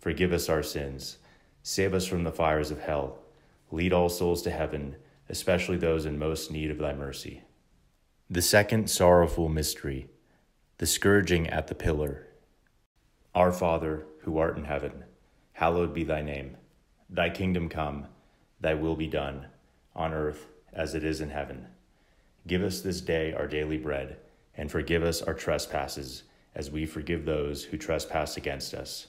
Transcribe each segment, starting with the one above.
Forgive us our sins. Save us from the fires of hell. Lead all souls to heaven, especially those in most need of thy mercy. The second sorrowful mystery, The scourging at the pillar. Our Father, who art in heaven, hallowed be thy name. Thy kingdom come, thy will be done, on earth as it is in heaven. Give us this day our daily bread, and forgive us our trespasses, as we forgive those who trespass against us.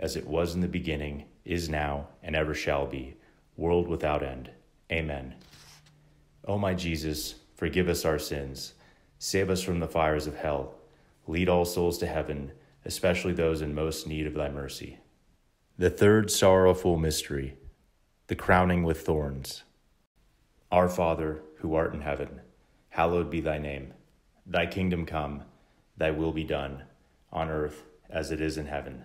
as it was in the beginning, is now, and ever shall be, world without end. Amen. O my Jesus, Forgive us our sins. Save us from the fires of hell. Lead all souls to heaven, especially those in most need of thy mercy. The third sorrowful mystery, the crowning with thorns. Our Father, who art in heaven, hallowed be thy name. Thy kingdom come, thy will be done, on earth as it is in heaven.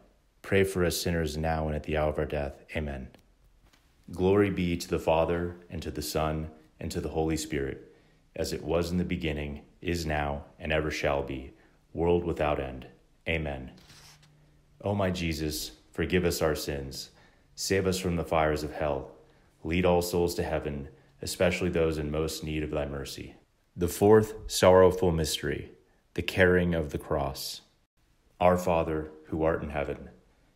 pray for us sinners now and at the hour of our death. Amen. Glory be to the Father, and to the Son, and to the Holy Spirit, as it was in the beginning, is now, and ever shall be, world without end. Amen. O my Jesus, forgive us our sins, save us from the fires of hell, lead all souls to heaven especially those in most need of thy mercy. The fourth sorrowful mystery, the carrying of the cross. Our Father, who art in heaven,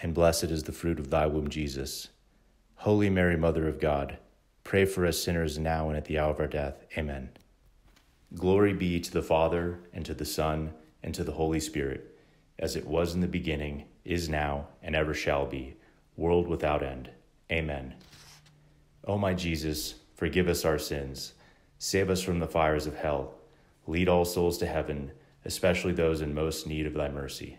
and blessed is the fruit of thy womb, Jesus. Holy Mary, Mother of God, pray for us sinners now and at the hour of our death. Amen. Glory be to the Father, and to the Son, and to the Holy Spirit, as it was in the beginning, is now, and ever shall be, world without end. Amen. O my Jesus, Forgive us our sins. Save us from the fires of hell. Lead all souls to heaven, especially those in most need of thy mercy.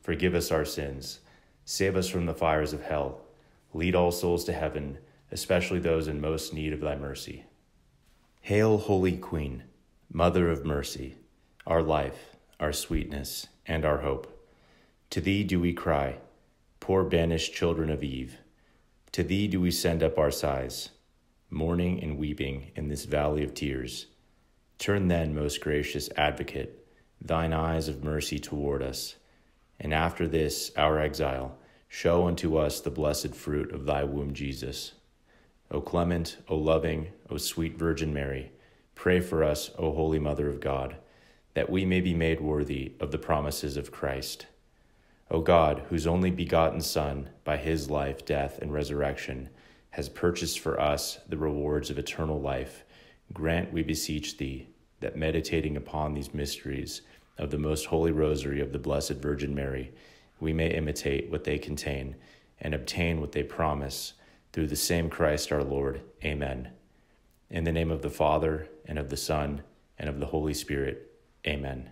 Forgive us our sins. Save us from the fires of hell. Lead all souls to heaven, especially those in most need of thy mercy. Hail, Holy Queen, Mother of mercy, our life, our sweetness, and our hope. To thee do we cry, poor banished children of Eve. To thee do we send up our sighs, mourning and weeping in this valley of tears. Turn then, most gracious advocate, thine eyes of mercy toward us and after this, our exile, show unto us the blessed fruit of thy womb, Jesus. O clement, O loving, O sweet Virgin Mary, pray for us, O Holy Mother of God, that we may be made worthy of the promises of Christ. O God, whose only begotten Son, by his life, death, and resurrection, has purchased for us the rewards of eternal life, grant, we beseech thee, that meditating upon these mysteries, of the most holy rosary of the Blessed Virgin Mary, we may imitate what they contain and obtain what they promise through the same Christ our Lord. Amen. In the name of the Father, and of the Son, and of the Holy Spirit. Amen.